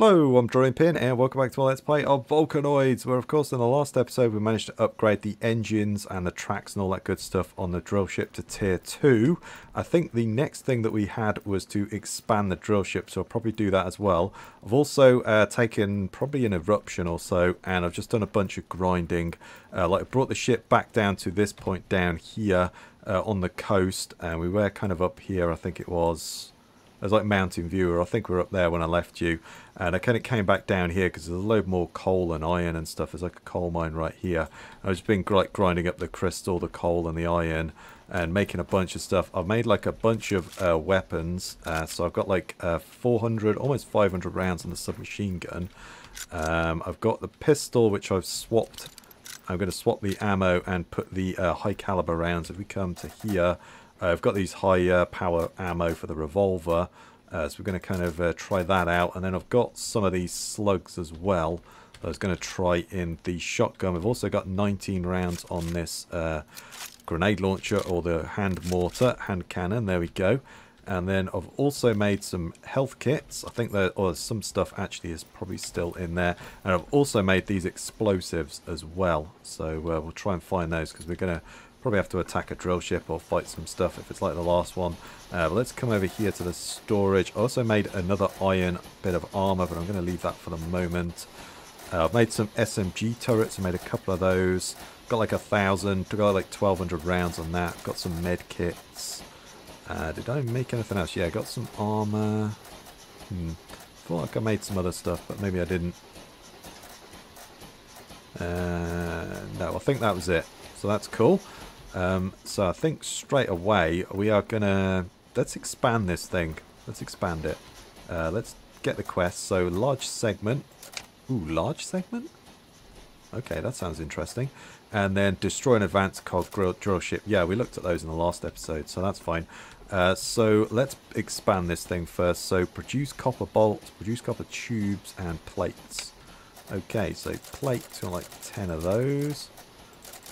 Hello, I'm Drawing Pin and welcome back to my Let's Play of Volcanoids, where of course in the last episode we managed to upgrade the engines and the tracks and all that good stuff on the drill ship to tier 2. I think the next thing that we had was to expand the drill ship, so I'll probably do that as well. I've also uh, taken probably an eruption or so and I've just done a bunch of grinding. Uh, like I brought the ship back down to this point down here uh, on the coast and we were kind of up here, I think it was... There's like Mountain Viewer. I think we are up there when I left you. And I kind of came back down here because there's a load more coal and iron and stuff. There's like a coal mine right here. I've just been like grinding up the crystal, the coal and the iron and making a bunch of stuff. I've made like a bunch of uh, weapons. Uh, so I've got like uh, 400, almost 500 rounds on the submachine gun. Um, I've got the pistol which I've swapped. I'm going to swap the ammo and put the uh, high caliber rounds. If we come to here, uh, I've got these high uh, power ammo for the revolver. Uh, so we're going to kind of uh, try that out. And then I've got some of these slugs as well. I was going to try in the shotgun. We've also got 19 rounds on this uh, grenade launcher or the hand mortar, hand cannon. There we go. And then I've also made some health kits. I think there, or some stuff actually is probably still in there. And I've also made these explosives as well. So uh, we'll try and find those because we're going to Probably have to attack a drill ship or fight some stuff if it's like the last one. Uh, but let's come over here to the storage. I also made another iron bit of armor, but I'm going to leave that for the moment. Uh, I've made some SMG turrets. I made a couple of those. Got like a thousand. Got like 1,200 rounds on that. Got some med kits. Uh, did I make anything else? Yeah, I got some armor. Hmm. Thought like I made some other stuff, but maybe I didn't. Uh, no, I think that was it. So that's cool. Um, so I think straight away we are going to... Let's expand this thing. Let's expand it. Uh, let's get the quest. So large segment. Ooh, large segment? Okay, that sounds interesting. And then destroy an advanced cog drill, drill ship. Yeah, we looked at those in the last episode, so that's fine. Uh, so let's expand this thing first. So produce copper bolts, produce copper tubes, and plates. Okay, so plates, got like 10 of those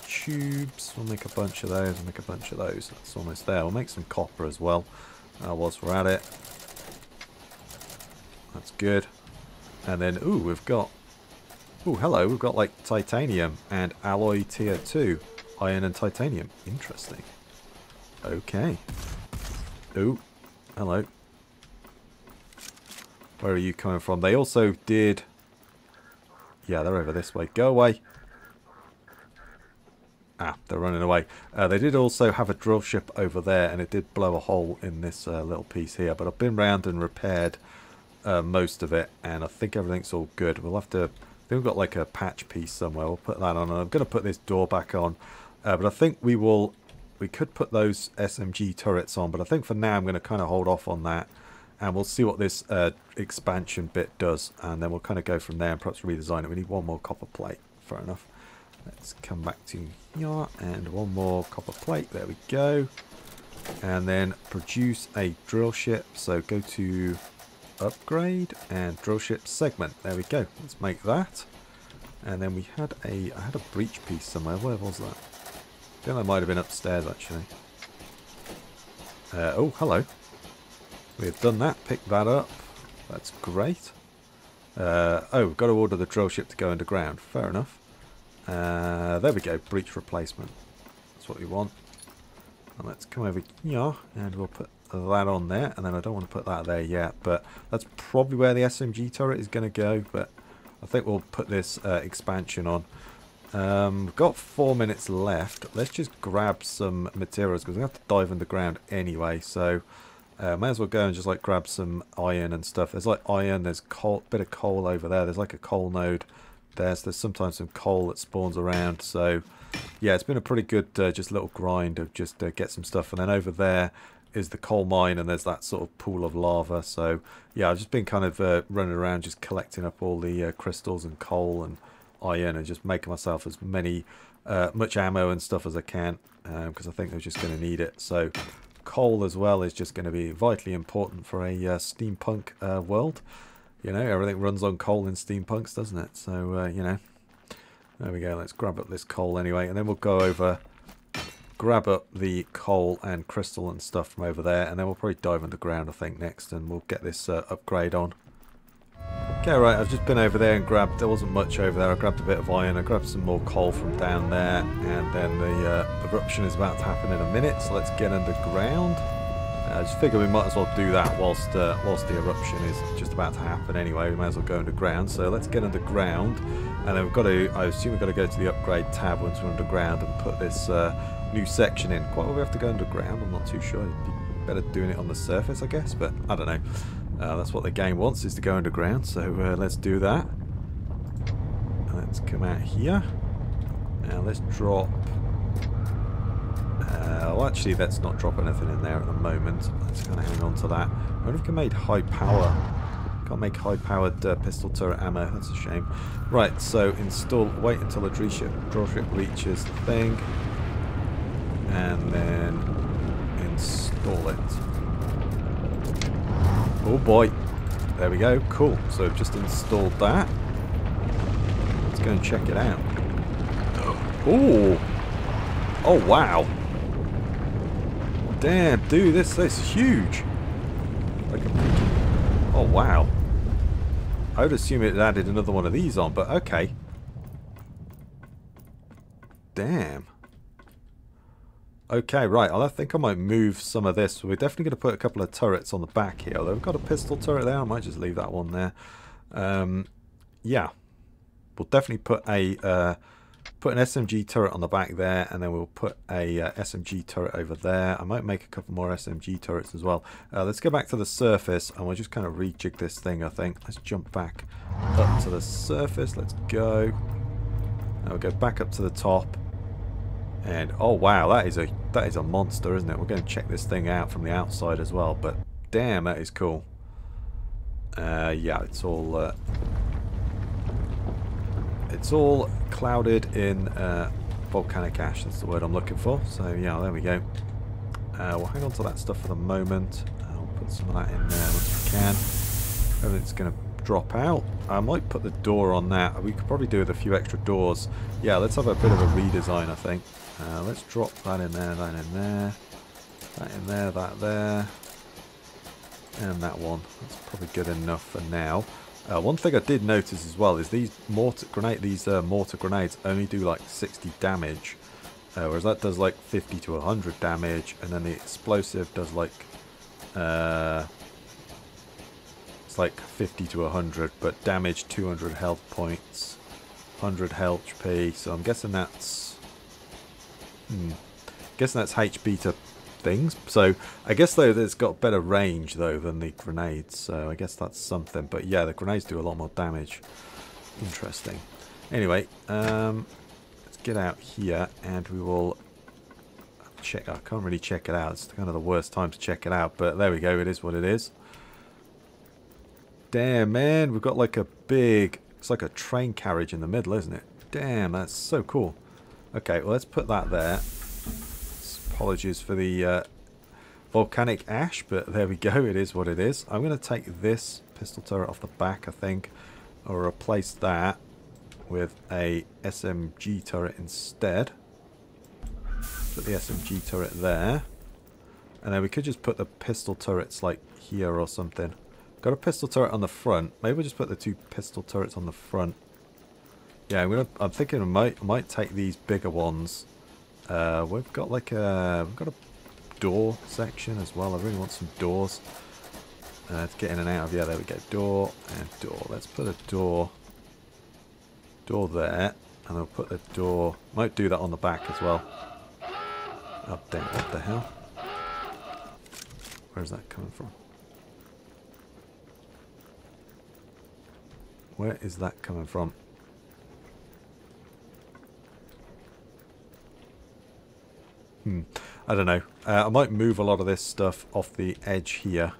tubes. We'll make a bunch of those. We'll make a bunch of those. That's almost there. We'll make some copper as well. Uh, whilst we're at it. That's good. And then, ooh, we've got... Ooh, hello. We've got like titanium and alloy tier 2. Iron and titanium. Interesting. Okay. Ooh, hello. Where are you coming from? They also did... Yeah, they're over this way. Go away. Ah, they're running away. Uh, they did also have a drill ship over there, and it did blow a hole in this uh, little piece here. But I've been round and repaired uh, most of it, and I think everything's all good. We'll have to... I think we've got like a patch piece somewhere. We'll put that on. I'm going to put this door back on. Uh, but I think we will... We could put those SMG turrets on, but I think for now I'm going to kind of hold off on that. And we'll see what this uh, expansion bit does, and then we'll kind of go from there and perhaps redesign it. We need one more copper plate. Fair enough. Let's come back to here and one more copper plate. There we go. And then produce a drill ship. So go to upgrade and drill ship segment. There we go. Let's make that. And then we had a I had a breach piece somewhere. Where was that? I think that might have been upstairs actually. Uh, oh, hello. We've done that. Pick that up. That's great. Uh, oh, we've got to order the drill ship to go underground. Fair enough. Uh, there we go, breach replacement. That's what we want. And let's come over here and we'll put that on there. And then I don't want to put that there yet, but that's probably where the SMG turret is going to go. But I think we'll put this uh, expansion on. Um, we've got four minutes left. Let's just grab some materials because we have to dive underground anyway. So uh, may as well go and just like grab some iron and stuff. There's like iron, there's coal, bit of coal over there. There's like a coal node there's there's sometimes some coal that spawns around so yeah it's been a pretty good uh, just little grind of just uh, get some stuff and then over there is the coal mine and there's that sort of pool of lava so yeah I've just been kind of uh, running around just collecting up all the uh, crystals and coal and iron and just making myself as many uh, much ammo and stuff as I can because um, I think they're just going to need it so coal as well is just going to be vitally important for a uh, steampunk world you know, everything runs on coal in steampunks, doesn't it? So, uh, you know, there we go. Let's grab up this coal anyway, and then we'll go over grab up the coal and crystal and stuff from over there, and then we'll probably dive underground, I think, next, and we'll get this uh, upgrade on. Okay, right, I've just been over there and grabbed, there wasn't much over there, I grabbed a bit of iron, I grabbed some more coal from down there, and then the uh, eruption is about to happen in a minute, so let's get underground. I just figure we might as well do that whilst uh, whilst the eruption is just about to happen anyway. We might as well go underground. So let's get underground, and then we've got to. I assume we've got to go to the upgrade tab once we're underground and put this uh, new section in. Quite will we have to go underground? I'm not too sure. It'd be better doing it on the surface, I guess. But I don't know. Uh, that's what the game wants is to go underground. So uh, let's do that. Let's come out here. Now let's drop uh, well, actually, let's not drop anything in there at the moment. Let's kind of hang on to that. I wonder if we can make high power. Can't make high-powered uh, pistol turret ammo. That's a shame. Right, so install. Wait until the drill ship, ship reaches the thing, and then install it. Oh boy! There we go. Cool. So I've just installed that. Let's go and check it out. Oh! Oh wow! Damn, dude, this, this is huge. Like a oh, wow. I would assume it added another one of these on, but okay. Damn. Okay, right. I think I might move some of this. We're definitely going to put a couple of turrets on the back here. Although we've got a pistol turret there. I might just leave that one there. Um, yeah. We'll definitely put a... Uh, put an SMG turret on the back there and then we'll put a uh, SMG turret over there. I might make a couple more SMG turrets as well. Uh, let's go back to the surface and we'll just kind of rejig this thing I think. Let's jump back up to the surface. Let's go. Now we'll go back up to the top. And oh wow, that is a that is a monster, isn't it? We're going to check this thing out from the outside as well, but damn, that is cool. Uh, yeah, it's all uh, it's all clouded in uh, volcanic ash. That's the word I'm looking for. So yeah, there we go. Uh, we'll hang on to that stuff for the moment. I'll put some of that in there once we can. Everything's going to drop out. I might put the door on that. We could probably do with a few extra doors. Yeah, let's have a bit of a redesign, I think. Uh, let's drop that in there, that in there, that in there, that there, and that one. That's probably good enough for now. Uh, one thing I did notice as well is these mortar grenade these uh, mortar grenades only do like 60 damage, uh, whereas that does like 50 to 100 damage, and then the explosive does like uh, it's like 50 to 100, but damage 200 health points, 100 health HP. So I'm guessing that's hmm, guessing that's HP to things. So I guess though it's got better range though than the grenades. So I guess that's something. But yeah, the grenades do a lot more damage. Interesting. Anyway, um, let's get out here and we will check. I can't really check it out. It's kind of the worst time to check it out. But there we go. It is what it is. Damn, man. We've got like a big... It's like a train carriage in the middle, isn't it? Damn, that's so cool. Okay, well, let's put that there. Apologies for the uh, volcanic ash, but there we go. It is what it is. I'm going to take this pistol turret off the back, I think, or replace that with a SMG turret instead. Put the SMG turret there. And then we could just put the pistol turrets like here or something. Got a pistol turret on the front. Maybe we'll just put the two pistol turrets on the front. Yeah, I'm gonna. I'm thinking I might. Might take these bigger ones uh, we've got like a we've got a door section as well. I really want some doors uh, to get in and out of. Yeah, there we go. Door and door. Let's put a door door there, and I'll put the door. Might do that on the back as well. Oh damn! What the hell? Where's that coming from? Where is that coming from? Hmm. I don't know. Uh, I might move a lot of this stuff off the edge here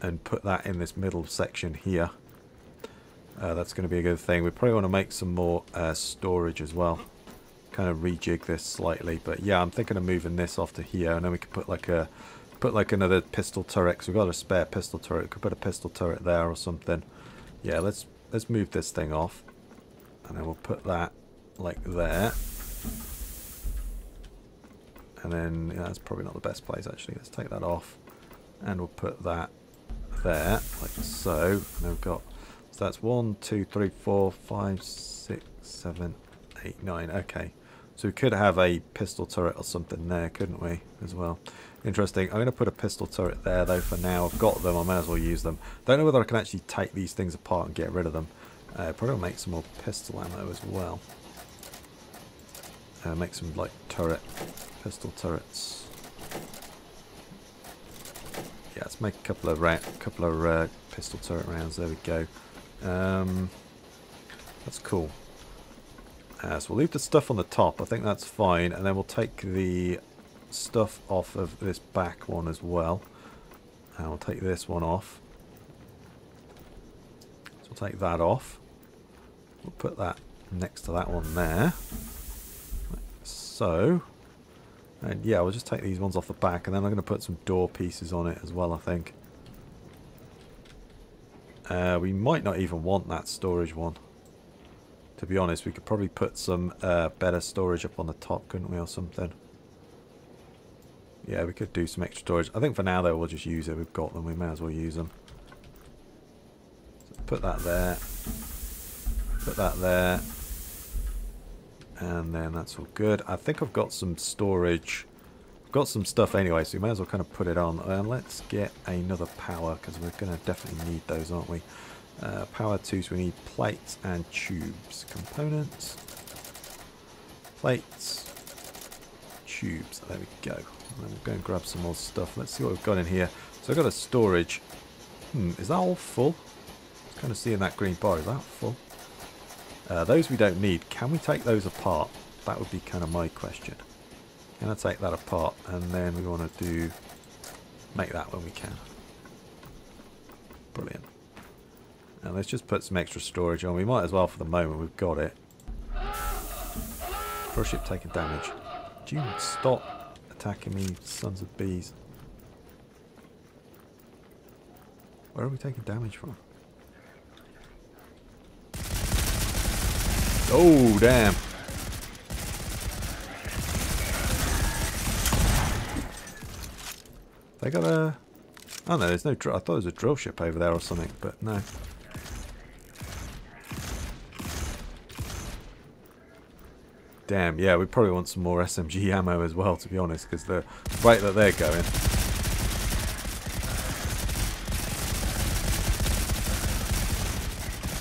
and put that in this middle section here. Uh, that's going to be a good thing. We probably want to make some more uh, storage as well. Kind of rejig this slightly, but yeah, I'm thinking of moving this off to here, and then we could put like a put like another pistol turret. Cause we've got a spare pistol turret. We could put a pistol turret there or something. Yeah, let's let's move this thing off, and then we'll put that like there. And then yeah, that's probably not the best place actually. Let's take that off. And we'll put that there, like so. And then we've got, so that's one, two, three, four, five, six, seven, eight, nine. Okay. So we could have a pistol turret or something there, couldn't we, as well? Interesting. I'm going to put a pistol turret there, though, for now. I've got them. I may as well use them. Don't know whether I can actually take these things apart and get rid of them. Uh, probably make some more pistol ammo as well. Uh, make some, like, turret, pistol turrets. Yeah, let's make a couple of ra couple of uh, pistol turret rounds. There we go. Um, that's cool. Uh, so we'll leave the stuff on the top. I think that's fine. And then we'll take the stuff off of this back one as well. And we'll take this one off. So we'll take that off. We'll put that next to that one there. So. And yeah, we'll just take these ones off the back and then I'm going to put some door pieces on it as well, I think. Uh, we might not even want that storage one. To be honest, we could probably put some uh, better storage up on the top, couldn't we, or something? Yeah, we could do some extra storage. I think for now, though, we'll just use it. We've got them. We may as well use them. So put that there. Put that there. And then that's all good. I think I've got some storage. I've got some stuff anyway, so we may as well kind of put it on. And let's get another power, because we're going to definitely need those, aren't we? Uh, power 2, so we need plates and tubes. Components. Plates. Tubes. There we go. And then we'll go and grab some more stuff. Let's see what we've got in here. So I've got a storage. Hmm, is that all full? Kind of seeing that green bar. Is that full? Uh, those we don't need. Can we take those apart? That would be kind of my question. Can I take that apart? And then we want to do... Make that when we can. Brilliant. And let's just put some extra storage on. We might as well for the moment. We've got it. Pro ship taking damage. Do you stop attacking me, sons of bees? Where are we taking damage from? Oh, damn. They got a... Oh no, there's no... I thought there was a drill ship over there or something, but no. Damn, yeah, we probably want some more SMG ammo as well, to be honest, because the rate that they're going.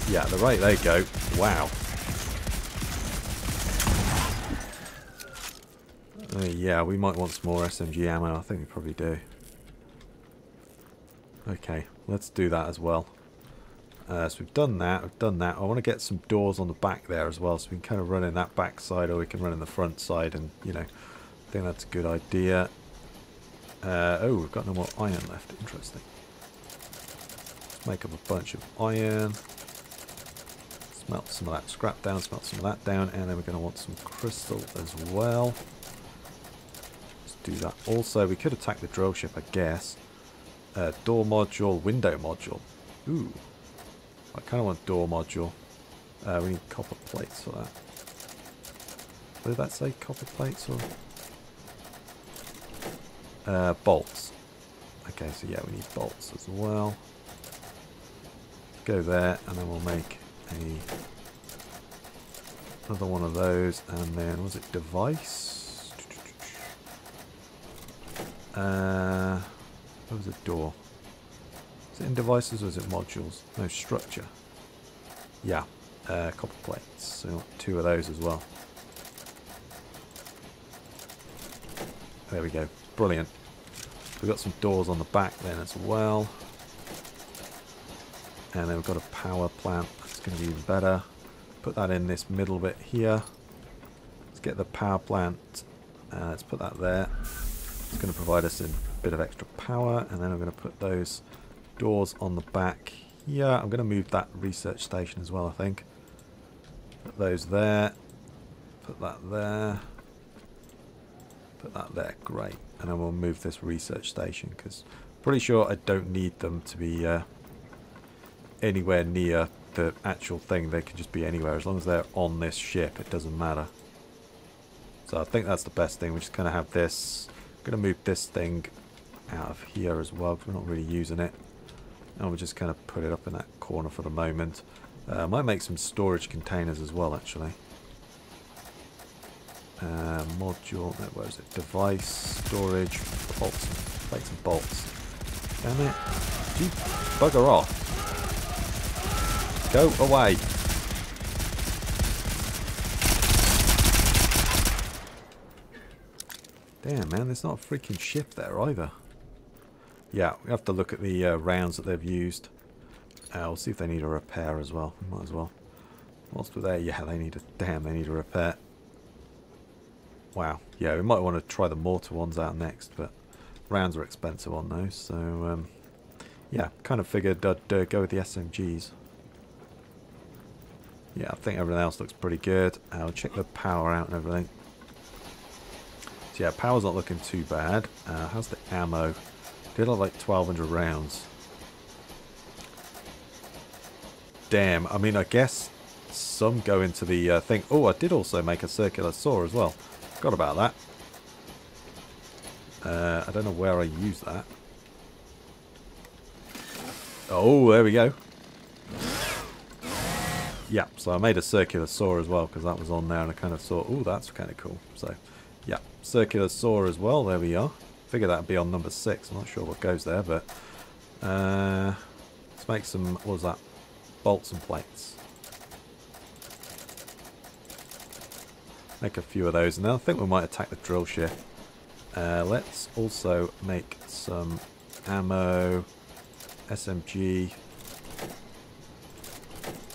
Yeah, the rate they go, wow. Uh, yeah, we might want some more SMG ammo. I think we probably do. Okay, let's do that as well. Uh, so we've done that, we've done that. I want to get some doors on the back there as well, so we can kind of run in that back side or we can run in the front side and, you know, I think that's a good idea. Uh, oh, we've got no more iron left. Interesting. Let's make up a bunch of iron. Smelt some of that scrap down, smelt some of that down, and then we're going to want some crystal as well. Do that. Also, we could attack the drill ship, I guess. Uh, door module, window module. Ooh, I kind of want door module. Uh, we need copper plates for that. What did that say? Copper plates or? Uh, bolts. Okay, so yeah, we need bolts as well. Go there, and then we'll make a another one of those, and then was it device? Uh, what was a door? Is it in devices or is it modules? No, structure. Yeah, uh, copper plates. So two of those as well. There we go. Brilliant. We've got some doors on the back then as well. And then we've got a power plant. That's going to be even better. Put that in this middle bit here. Let's get the power plant. Uh, let's put that there. It's going to provide us a bit of extra power. And then I'm going to put those doors on the back here. I'm going to move that research station as well, I think. Put those there. Put that there. Put that there. Great. And then we'll move this research station because I'm pretty sure I don't need them to be uh, anywhere near the actual thing. They can just be anywhere. As long as they're on this ship, it doesn't matter. So I think that's the best thing. We're just going to have this. To move this thing out of here as well we're not really using it. And we'll just kind of put it up in that corner for the moment. Uh, might make some storage containers as well, actually. Uh, module, no, is it? Device, storage, bolts, plates and bolts. Damn it. You bugger off. Go away. Damn, man, there's not a freaking ship there either. Yeah, we have to look at the uh, rounds that they've used. Uh, we'll see if they need a repair as well. Might as well. Whilst we're there, yeah, they need a... Damn, they need a repair. Wow. Yeah, we might want to try the mortar ones out next, but rounds are expensive on those, so... Um, yeah, kind of figured I'd uh, go with the SMGs. Yeah, I think everything else looks pretty good. I'll check the power out and everything. Yeah, power's not looking too bad. Uh, how's the ammo? Did like 1200 rounds. Damn, I mean, I guess some go into the uh, thing. Oh, I did also make a circular saw as well. Forgot about that. Uh, I don't know where I use that. Oh, there we go. Yeah, so I made a circular saw as well because that was on there and I kind of thought, oh, that's kind of cool. So yeah, circular saw as well. There we are. Figure that'd be on number six. I'm not sure what goes there, but uh, let's make some. What was that? Bolts and plates. Make a few of those, and then I think we might attack the drill ship. Uh, let's also make some ammo, SMG.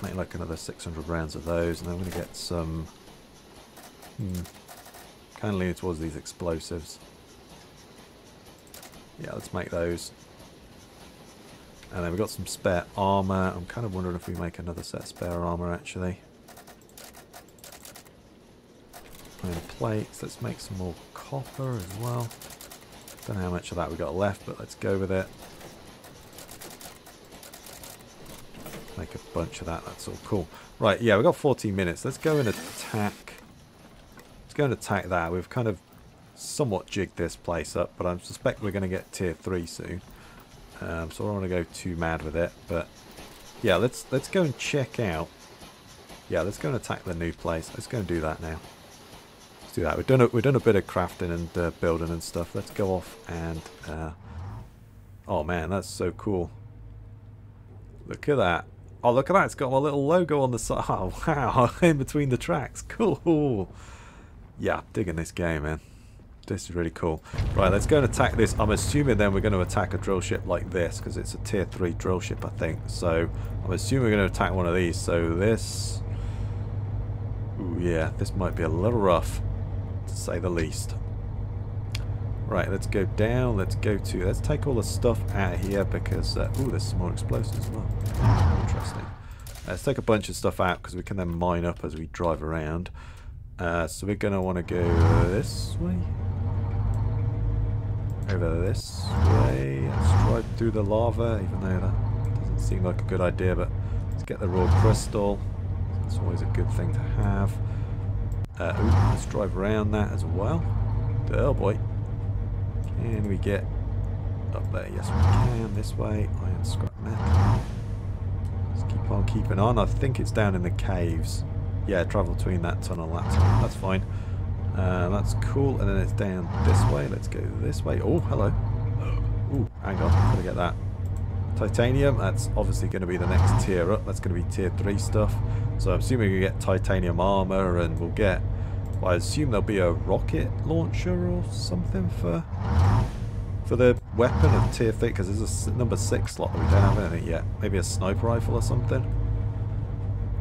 Make like another 600 rounds of those, and then we're going to get some. Hmm, Kind of leaning towards these explosives. Yeah, let's make those. And then we've got some spare armour. I'm kind of wondering if we make another set of spare armour, actually. Plates. Let's make some more copper as well. Don't know how much of that we got left, but let's go with it. Make a bunch of that. That's all cool. Right, yeah, we've got 14 minutes. Let's go and attack Let's go and attack that. We've kind of somewhat jigged this place up, but I suspect we're going to get tier 3 soon. Um, so I don't want to go too mad with it, but yeah, let's let's go and check out. Yeah, let's go and attack the new place. Let's go and do that now. Let's do that. We've done a, we've done a bit of crafting and uh, building and stuff. Let's go off and uh, oh man, that's so cool. Look at that. Oh, look at that. It's got my little logo on the side. Oh, wow. In between the tracks. Cool yeah, digging this game, man. This is really cool. Right, let's go and attack this. I'm assuming then we're going to attack a drill ship like this, because it's a tier 3 drill ship, I think. So, I'm assuming we're going to attack one of these. So, this... Ooh, yeah, this might be a little rough, to say the least. Right, let's go down. Let's go to... Let's take all the stuff out of here, because... Uh, ooh, there's some more explosives as well. Interesting. Let's take a bunch of stuff out, because we can then mine up as we drive around. Uh, so we're going to want to go this way. Over this way. Let's drive through the lava, even though that doesn't seem like a good idea, but let's get the raw crystal. It's always a good thing to have. Uh, ooh, let's drive around that as well. Oh boy. Can we get up there? Yes, we can. This way. Iron scrap metal. Let's keep on keeping on. I think it's down in the caves. Yeah, travel between that tunnel, that's, that's fine. Uh, that's cool, and then it's down this way. Let's go this way. Oh, hello. Ooh, hang on, gotta get that. Titanium, that's obviously going to be the next tier up. That's going to be tier 3 stuff. So I'm assuming we get titanium armor, and we'll get... Well, I assume there'll be a rocket launcher or something for for the weapon of tier 3, because there's a number 6 slot that we don't have anything yet. Maybe a sniper rifle or something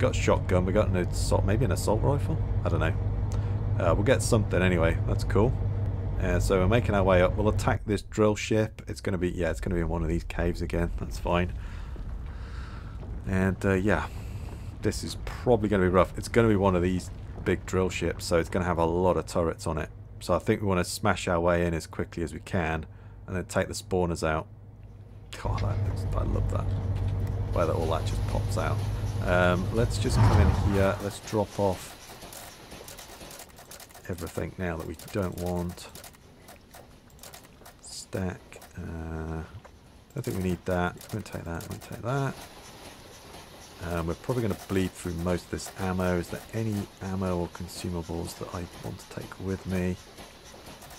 got shotgun, we got an assault, maybe an assault rifle? I don't know. Uh, we'll get something anyway, that's cool. Uh, so we're making our way up. We'll attack this drill ship. It's going to be, yeah, it's going to be in one of these caves again. That's fine. And uh, yeah, this is probably going to be rough. It's going to be one of these big drill ships, so it's going to have a lot of turrets on it. So I think we want to smash our way in as quickly as we can, and then take the spawners out. God, I love that. Where that all that just pops out. Um, let's just come in here. Let's drop off everything now that we don't want. Stack. Uh, I don't think we need that. Won't take that. Won't take that. Um, we're probably going to bleed through most of this ammo. Is there any ammo or consumables that I want to take with me?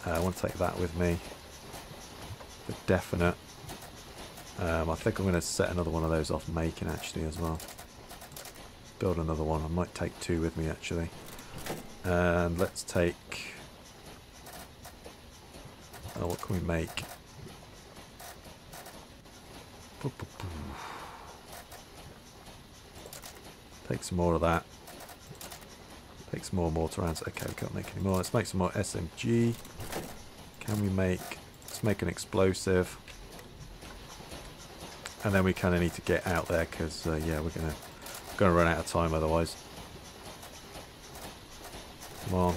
Uh, I want to take that with me. For definite. Um, I think I'm going to set another one of those off making actually as well. Build another one. I might take two with me actually. And let's take... Oh, what can we make? Take some more of that. Take some more mortar rounds. Okay, we can't make any more. Let's make some more SMG. Can we make... Let's make an explosive. And then we kind of need to get out there because, uh, yeah, we're going to gonna run out of time otherwise. Come on.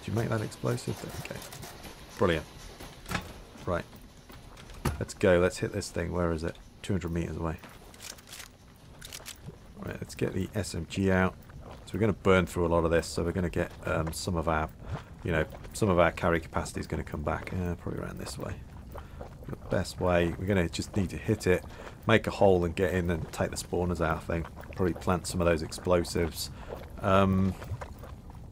Did you make that explosive? Okay. Brilliant. Right. Let's go. Let's hit this thing. Where is it? 200 meters away. Right, let's get the SMG out. So we're going to burn through a lot of this. So we're going to get um, some of our, you know, some of our carry capacity is going to come back. Yeah, probably around this way. The best way, we're going to just need to hit it, make a hole and get in and take the spawners out, I think. Probably plant some of those explosives. Um,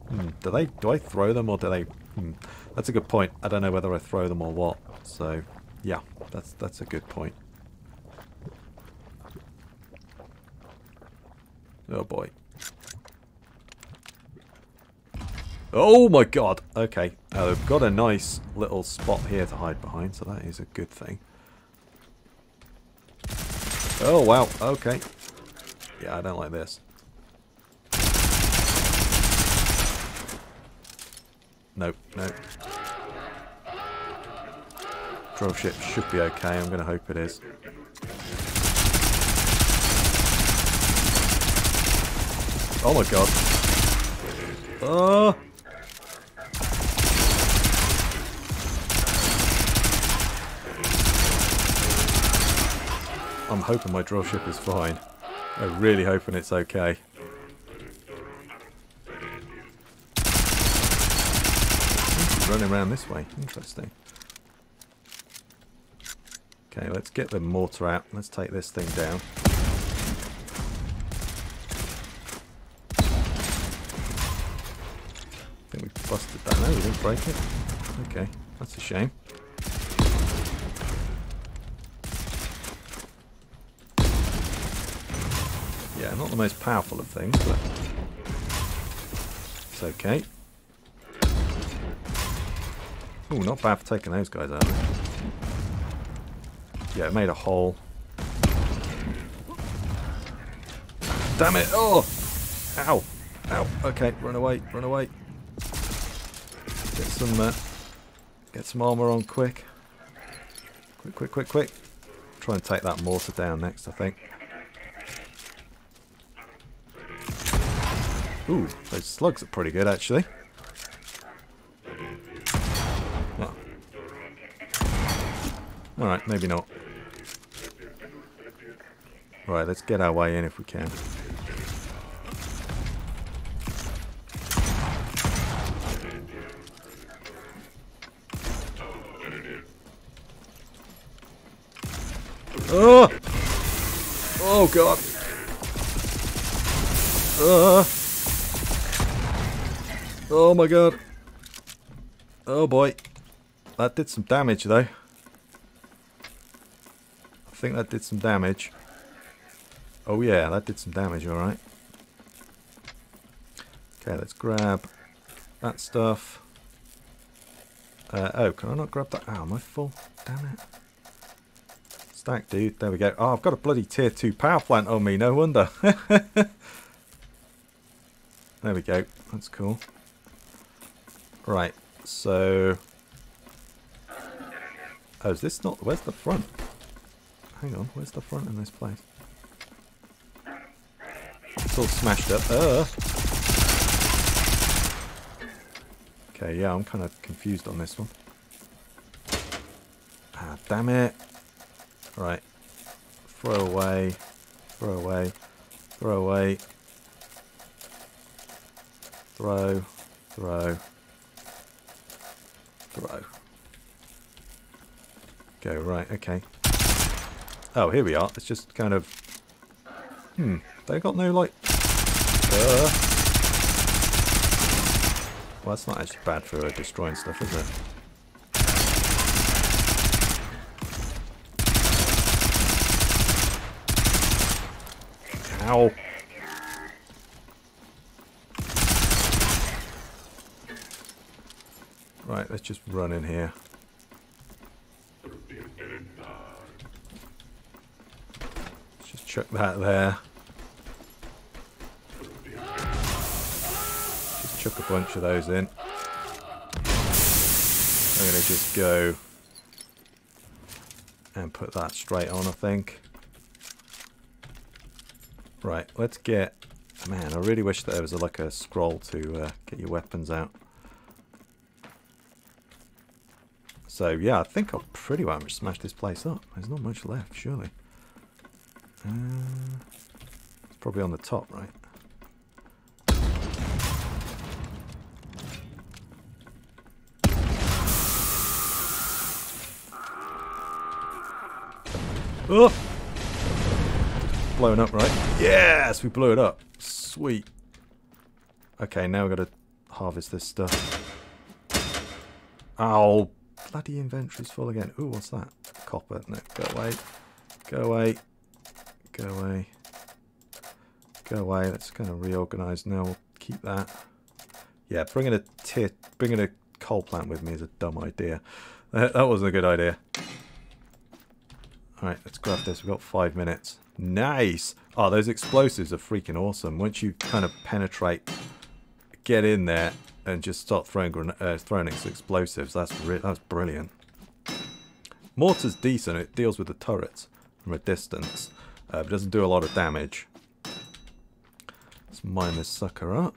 hmm, do they, do I throw them or do they, hmm, that's a good point. I don't know whether I throw them or what. So, yeah, that's, that's a good point. Oh boy. Oh my god. Okay. Uh, they've got a nice little spot here to hide behind, so that is a good thing. Oh wow. Okay. Yeah, I don't like this. Nope, nope. Drill ship should be okay. I'm to hope it is. Oh my god. Oh! I'm hoping my drill ship is fine. I'm really hoping it's okay. running around this way. Interesting. Okay, let's get the mortar out. Let's take this thing down. I think we busted that. No, we didn't break it. Okay, that's a shame. Yeah, not the most powerful of things, but it's okay. Oh, not bad for taking those guys out. Yeah, it made a hole. Damn it! Oh! Ow! Ow! Okay, run away, run away. Get some, uh, get some armor on quick. Quick, quick, quick, quick. Try and take that mortar down next, I think. Ooh, those slugs are pretty good, actually. Oh. Alright, maybe not. Right, let's get our way in if we can. Oh! Oh god. Uh. Oh my god. Oh boy. That did some damage though. I think that did some damage. Oh yeah, that did some damage, alright. Okay, let's grab that stuff. Uh, oh, can I not grab that? Oh, am I full? Damn it. Stack, dude. There we go. Oh, I've got a bloody tier 2 power plant on me. No wonder. there we go. That's cool. Right. So... Oh, is this not... Where's the front? Hang on. Where's the front in this place? It's all smashed up. Uh. Okay, yeah, I'm kind of confused on this one. Ah, damn it. Right. Throw away. Throw away. Throw away. Throw. Throw. Throw. Go, right, okay. Oh, here we are. It's just kind of... Hmm, they got no, like... Uh... Well, that's not actually bad for uh, destroying stuff, is it? Ow. Right, let's just run in here. Let's just chuck that there. Just chuck a bunch of those in. I'm going to just go and put that straight on, I think. Right, let's get... Man, I really wish there was a, like a scroll to uh, get your weapons out. So yeah, I think I'll pretty well smash this place up. There's not much left, surely. Uh, it's probably on the top, right? Oh! Blowing up, right? Yes, we blew it up. Sweet. Okay, now we've got to harvest this stuff. Ow, bloody inventory's full again. Ooh, what's that? Copper. No, go away. Go away. Go away. Go away. Let's kind of reorganize now. We'll keep that. Yeah, bringing a tit, bringing a coal plant with me is a dumb idea. That, that wasn't a good idea. Alright, let's grab this. We've got five minutes. Nice! Oh, those explosives are freaking awesome. Once you kind of penetrate, get in there, and just start throwing uh, throwing explosives. That's that's brilliant. Mortar's decent. It deals with the turrets from a distance, uh, but doesn't do a lot of damage. Let's mine this sucker up.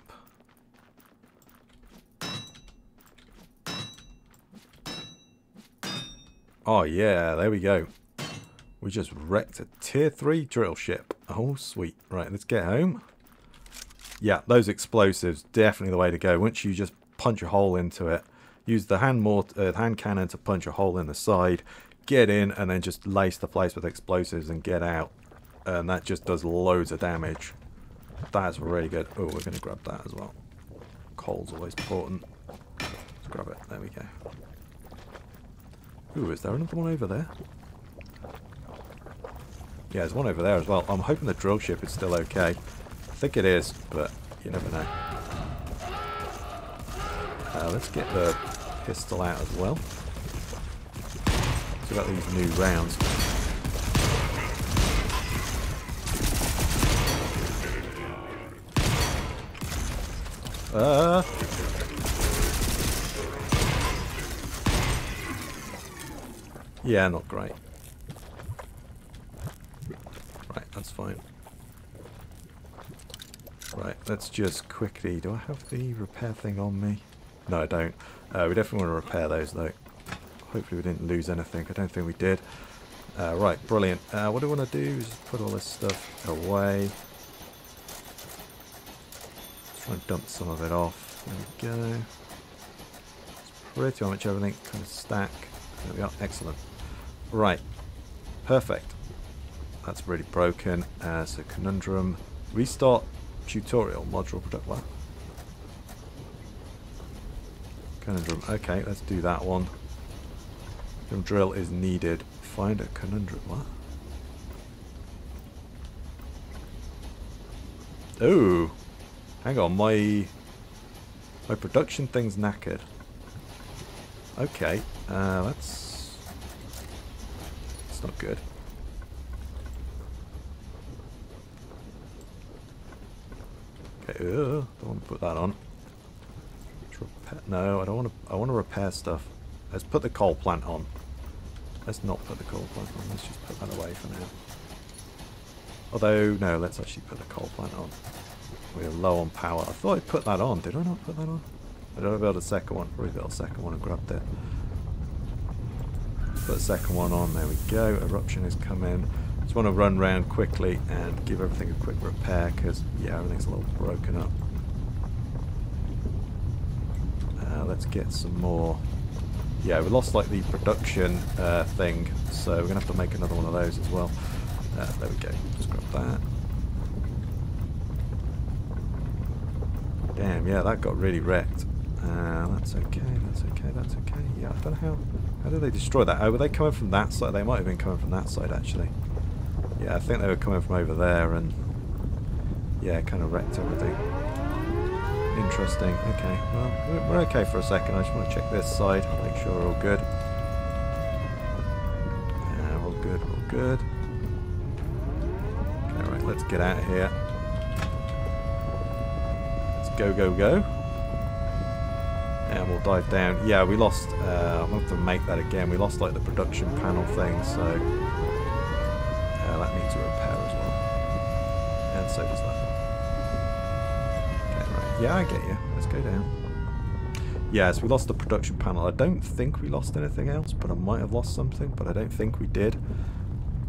Oh yeah, there we go. We just wrecked a tier 3 drill ship. Oh sweet. Right, let's get home. Yeah, those explosives, definitely the way to go. Once you just punch a hole into it, use the hand, mort uh, hand cannon to punch a hole in the side, get in, and then just lace the place with explosives and get out. And that just does loads of damage. That's really good. Oh, we're going to grab that as well. Coal's always important. Let's grab it. There we go. Ooh, is there another one over there? Yeah, there's one over there as well. I'm hoping the drill ship is still okay think it is, but you never know. Uh, let's get the pistol out as well. So got these new rounds. Uh. Yeah, not great. Right, that's fine. Right, let's just quickly... Do I have the repair thing on me? No, I don't. Uh, we definitely want to repair those, though. Hopefully we didn't lose anything. I don't think we did. Uh, right, brilliant. Uh, what I want to do is put all this stuff away. Let's try and dump some of it off. There we go. It's pretty much everything kind of stack. There we are. Excellent. Right. Perfect. That's really broken. Uh, so conundrum. Restart tutorial module product. What? Conundrum. Okay, let's do that one. Drill is needed. Find a conundrum. What? Oh, hang on. My my production thing's knackered. Okay, uh, that's that's not good. Okay, don't want to put that on. No, I don't want to. I want to repair stuff. Let's put the coal plant on. Let's not put the coal plant on. Let's just put that away for now. Although, no, let's actually put the coal plant on. We're low on power. I thought I put that on. Did I not put that on? I don't build a second one. Probably build a second one and grabbed it. Put the second one on. There we go. Eruption has come in. Just want to run around quickly and give everything a quick repair because, yeah, everything's a little broken up. Uh, let's get some more Yeah, we lost like the production uh, thing, so we're going to have to make another one of those as well. Uh, there we go. Just grab that. Damn, yeah, that got really wrecked. Uh, that's okay, that's okay, that's okay. Yeah, I don't know how... How did they destroy that? Oh, were they coming from that side? They might have been coming from that side, actually. Yeah, I think they were coming from over there and... Yeah, kind of wrecked everything. Interesting. Okay, well, we're okay for a second. I just want to check this side, make sure we're all good. Yeah, all good, all good. Okay, right, let's get out of here. Let's go, go, go. And we'll dive down. Yeah, we lost, uh, to have to make that again. We lost like the production panel thing, so Okay, right. Yeah, I get you. Let's go down. Yes, we lost the production panel. I don't think we lost anything else, but I might have lost something, but I don't think we did.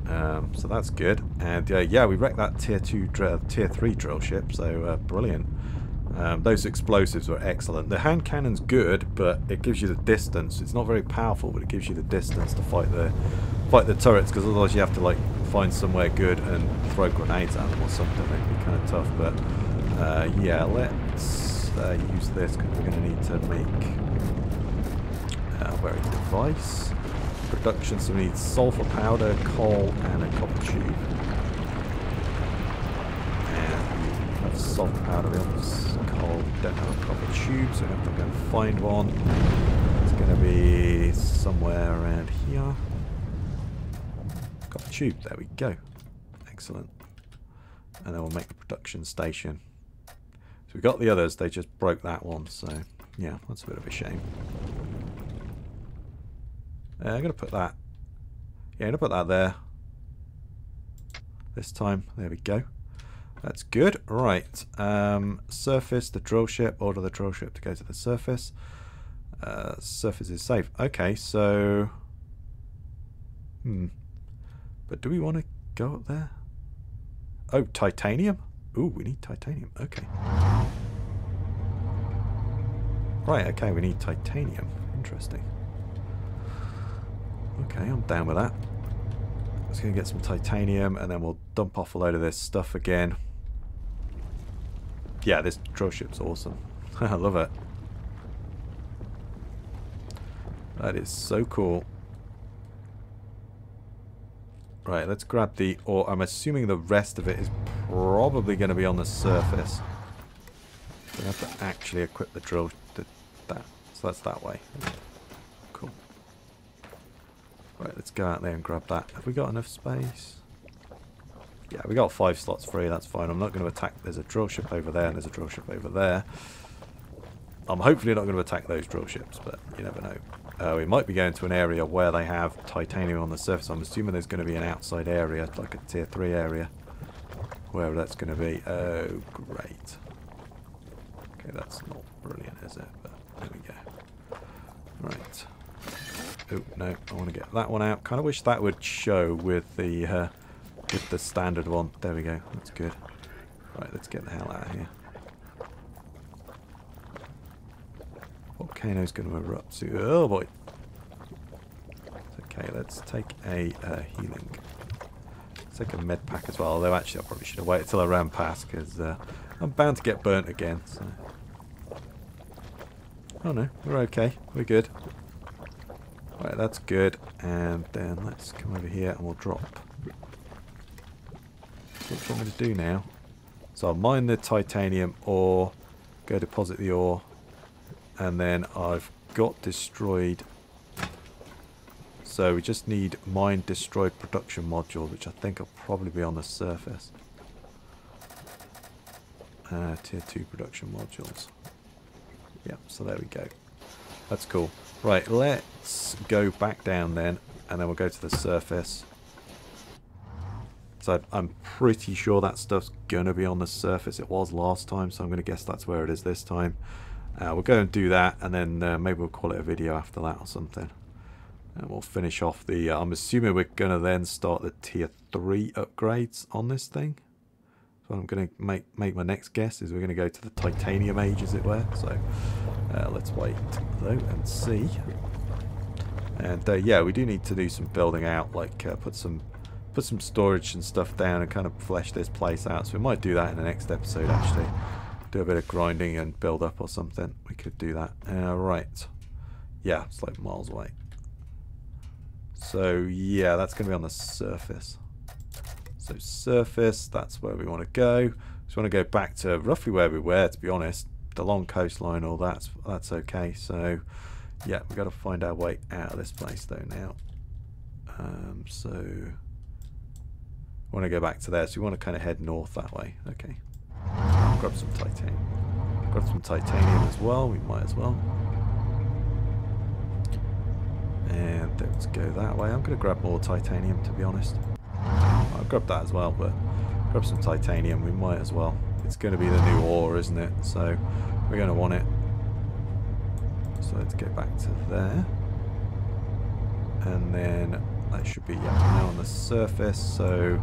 Um, so that's good. And uh, yeah, we wrecked that tier 2, tier 3 drill ship, so uh, brilliant. Um, those explosives were excellent. The hand cannon's good, but it gives you the distance. It's not very powerful, but it gives you the distance to fight the fight the turrets, because otherwise you have to like find somewhere good and throw grenades at them or something. It'd be kind of tough, but uh, yeah, let's uh, use this because we're going to need to make uh, where is device production. So we need sulfur powder, coal, and a copper tube. And we have sulfur powder. We. Don't have a copper tube, so I have to go and find one. It's going to be somewhere around here. Copper tube. There we go. Excellent. And then we'll make the production station. So we got the others, they just broke that one, so yeah, that's a bit of a shame. Uh, I'm going to put that, yeah, I'm going to put that there. This time, there we go. That's good. Right, um, surface, the drill ship, order the drill ship to go to the surface. Uh, surface is safe. Okay, so, hmm, but do we want to go up there? Oh, titanium? Ooh, we need titanium. Okay. Right, okay, we need titanium. Interesting. Okay, I'm down with that. Let's go get some titanium and then we'll dump off a load of this stuff again. Yeah, this drill ship's awesome. I love it. That is so cool. Right, let's grab the ore. I'm assuming the rest of it is probably going to be on the surface. We have to actually equip the drill to that. So that's that way. Cool. Right, let's go out there and grab that. Have we got enough space? Yeah, we got five slots free. That's fine. I'm not going to attack. There's a drill ship over there and there's a drill ship over there. I'm hopefully not going to attack those drill ships, but you never know. Uh, we might be going to an area where they have titanium on the surface. I'm assuming there's going to be an outside area, like a tier 3 area. Wherever that's going to be. Oh, great. Okay, that's not brilliant, is it? But there we go. Right. Oh, no, I want to get that one out. Kind of wish that would show with the, uh, the standard one. There we go. That's good. Right, let's get the hell out of here. Volcano's going to erupt soon. Oh boy. Okay, let's take a uh, healing. Let's take a med pack as well. Although actually I probably should have waited till I ran past because uh, I'm bound to get burnt again. So. Oh no, we're okay. We're good. Right, that's good. And then let's come over here and we'll drop. What want me to do now? So I'll mine the titanium ore, go deposit the ore, and then I've got destroyed. So we just need mine destroyed production module which I think will probably be on the surface. Uh, tier 2 production modules. Yep so there we go. That's cool. Right let's go back down then and then we'll go to the surface so I'm pretty sure that stuff's gonna be on the surface it was last time so I'm gonna guess that's where it is this time uh, we'll go and do that and then uh, maybe we'll call it a video after that or something. And we'll finish off the... Uh, I'm assuming we're going to then start the tier 3 upgrades on this thing. So I'm going to make, make my next guess is we're going to go to the titanium age as it were. So uh, let's wait though and see. And uh, yeah, we do need to do some building out, like uh, put some put some storage and stuff down and kind of flesh this place out. So we might do that in the next episode actually. Do a bit of grinding and build up or something. We could do that. Uh, right. Yeah, it's like miles away. So yeah, that's going to be on the surface. So surface, that's where we want to go. Just want to go back to roughly where we were, to be honest. The long coastline, all that's that's okay. So yeah, we've got to find our way out of this place though now. Um, so want to go back to there. So we want to kind of head north that way. Okay. Grab some titanium. Grab some titanium as well. We might as well. And let's go that way. I'm going to grab more titanium, to be honest. I'll grab that as well, but grab some titanium. We might as well. It's going to be the new ore, isn't it? So we're going to want it. So let's get back to there. And then that should be yeah, now on the surface. So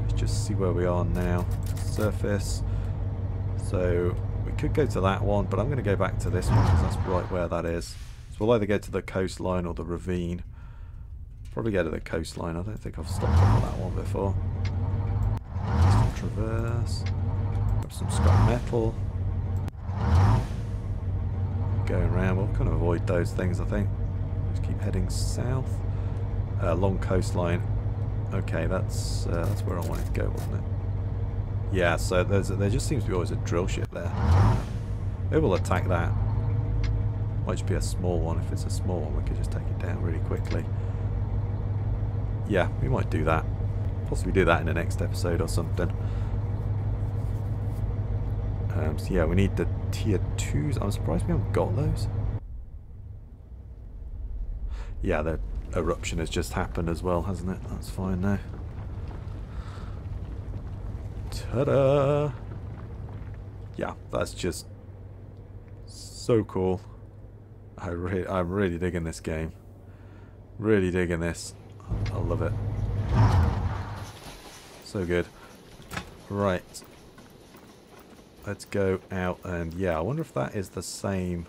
let's just see where we are now. Surface. So we could go to that one, but I'm going to go back to this one because that's right where that is. So we'll either go to the coastline or the ravine. Probably go to the coastline. I don't think I've stopped on that one before. Just traverse. Grab some scrap metal. Going around. We'll kind of avoid those things, I think. Just keep heading south. Uh, long coastline. Okay, that's uh, that's where I wanted to go, wasn't it? Yeah, so there's there just seems to be always a drill ship there. We will attack that. Might just be a small one. If it's a small one, we could just take it down really quickly. Yeah, we might do that. Possibly do that in the next episode or something. Um, so yeah, we need the tier 2s. I'm surprised we haven't got those. Yeah, the eruption has just happened as well, hasn't it? That's fine now. Ta-da! Yeah, that's just so cool. I re I'm really digging this game. Really digging this. I love it. So good. Right. Let's go out and yeah, I wonder if that is the same.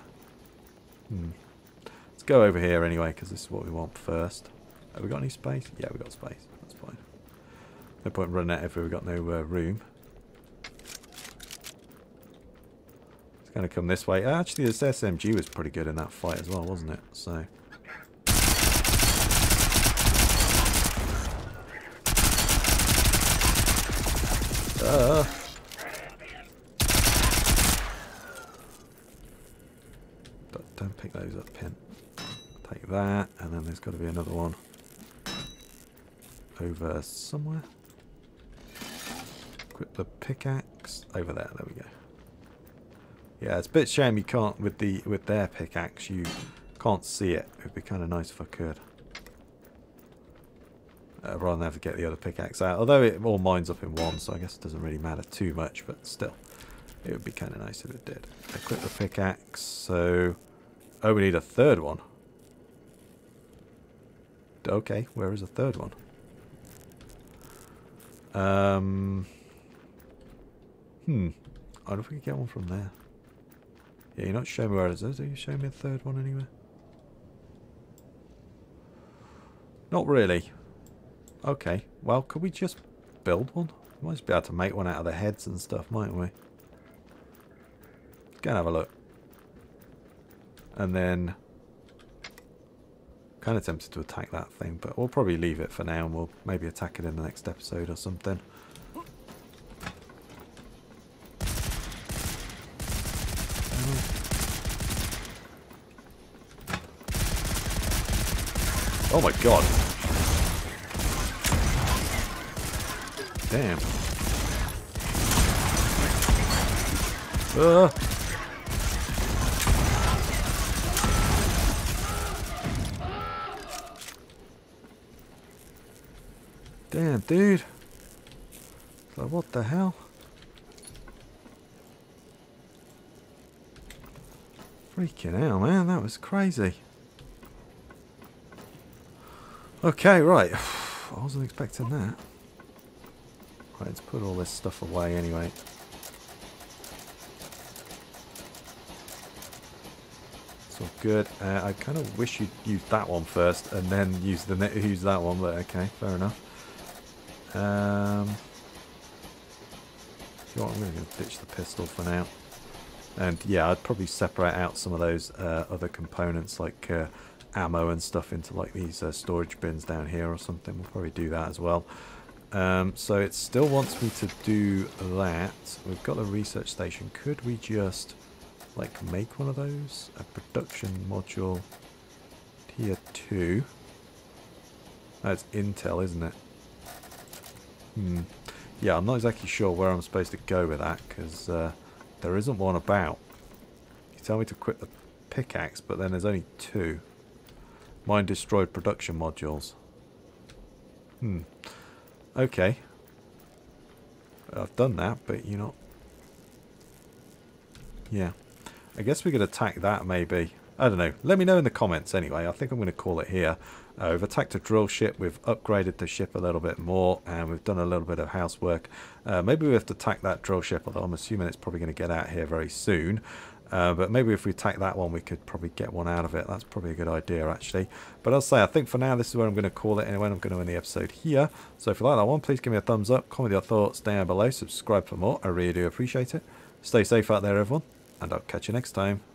Hmm. Go over here anyway because this is what we want first. Have we got any space? Yeah, we got space. That's fine. No point running out if we've got no uh, room. It's going to come this way. Actually, this SMG was pretty good in that fight as well, wasn't it? So. Uh. Don't, don't pick those up, Pin. Take that, and then there's got to be another one over somewhere. Equip the pickaxe over there. There we go. Yeah, it's a bit shame you can't with the with their pickaxe. You can't see it. It'd be kind of nice if I could. Uh, rather than have to get the other pickaxe out. Although it all mines up in one, so I guess it doesn't really matter too much, but still. It would be kind of nice if it did. Equip the pickaxe, so... Oh, we need a third one. Okay, where is the third one? Um... Hmm. I don't think we can get one from there. Yeah, you're not showing me where it is. Are you showing me a third one anywhere? Not really. Okay, well, could we just build one? We might be able to make one out of the heads and stuff, mightn't we? Go and have a look. And then... Kind of tempted to attack that thing, but we'll probably leave it for now and we'll maybe attack it in the next episode or something. Oh my god. Damn. Uh. Damn, dude. So what the hell? Freaking hell, man. That was crazy. Okay, right. I wasn't expecting that. Right, let's put all this stuff away anyway. So good. Uh, I kind of wish you'd use that one first and then use the use that one, but okay, fair enough. Um, you know what, I'm going to ditch the pistol for now. And yeah, I'd probably separate out some of those uh, other components like uh, ammo and stuff into like these uh, storage bins down here or something. We'll probably do that as well. Um, so it still wants me to do that. We've got the research station. Could we just like make one of those? A production module tier 2. That's Intel, isn't it? Hmm. Yeah, I'm not exactly sure where I'm supposed to go with that because uh, there isn't one about. You tell me to quit the pickaxe, but then there's only two. Mine destroyed production modules. Hmm. Okay. I've done that, but you know. Yeah. I guess we could attack that maybe. I don't know. Let me know in the comments anyway. I think I'm going to call it here. Uh, we've attacked a drill ship. We've upgraded the ship a little bit more. And we've done a little bit of housework. Uh, maybe we have to attack that drill ship. Although I'm assuming it's probably going to get out here very soon. Uh, but maybe if we attack that one, we could probably get one out of it. That's probably a good idea, actually. But I'll say, I think for now, this is where I'm going to call it anyway. I'm going to end the episode here. So if you like that one, please give me a thumbs up. Comment your thoughts down below. Subscribe for more. I really do appreciate it. Stay safe out there, everyone. And I'll catch you next time.